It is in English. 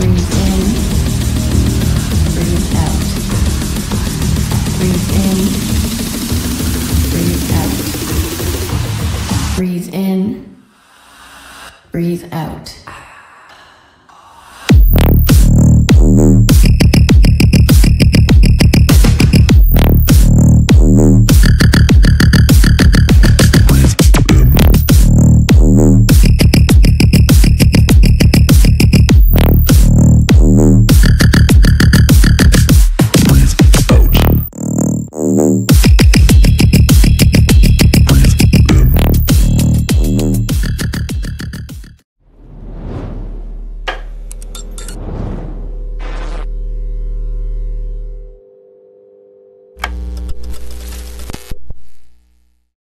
Breathe in. Breathe out. Breathe in. Breathe out. Breathe in. Breathe out.